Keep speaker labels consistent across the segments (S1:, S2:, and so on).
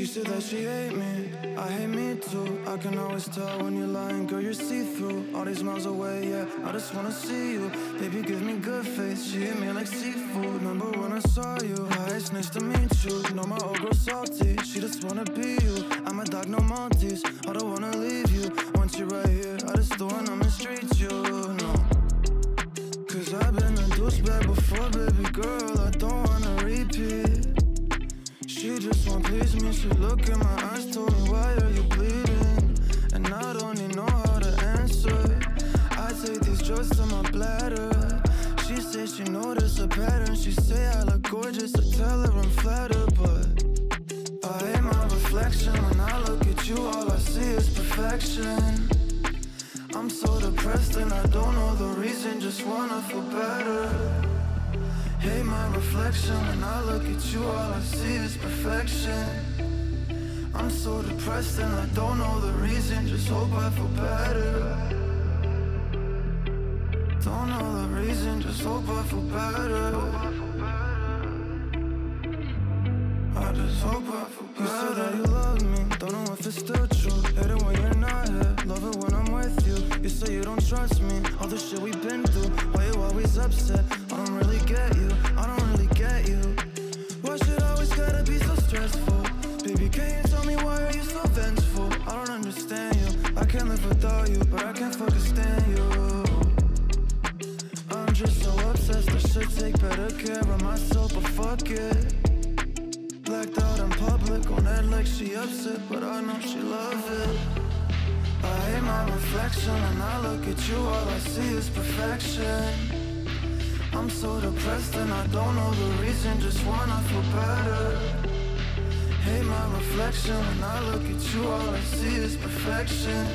S1: She said that she hate me, I hate me too. I can always tell when you're lying, girl, you're see through. All these miles away, yeah, I just wanna see you. Baby, give me good faith. She hit me like seafood. Remember when I saw you? Hi, it's nice to meet you. Know my old girl salty, she just wanna be you. I'm a dog, no Maltese. I don't wanna leave you. Once you're right here, I just don't wanna mistreat you. No. Cause I've been a douchebag before, baby girl. I don't wanna. She just won't please me. She look in my eyes, told me, Why are you bleeding? And I don't even know how to answer. I take these drugs to my bladder. She said she noticed a pattern. She say I look gorgeous. I tell her I'm flattered, but I hate my reflection. When I look at you, all I see is perfection. I'm so depressed and I don't know the reason, just wanna feel better. Hate my reflection when I look at you, all I see is perfection. I'm so depressed and I don't know the reason, just hope I feel better. Don't know the reason, just hope I feel better. I just hope I feel better. You said that you love me, don't know if it's still true. Hate it when you're not here, love it when I'm with you. You say you don't trust me, all the shit we've been through. Why you always upset? Can't live without you, but I can't fucking stand you. I'm just so obsessed, I should take better care of myself, but fuck it. Blacked out in public, on that like she upset, but I know she love it. I hate my reflection, when I look at you, all I see is perfection. I'm so depressed and I don't know the reason, just wanna feel better. Reflection, when I look at you, all I see is perfection.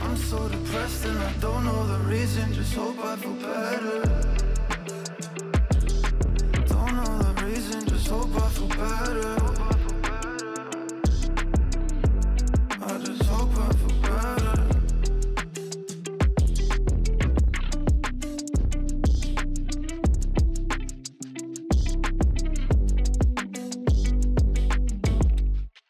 S1: I'm so depressed and I. Don't know the reason, just hope I feel better.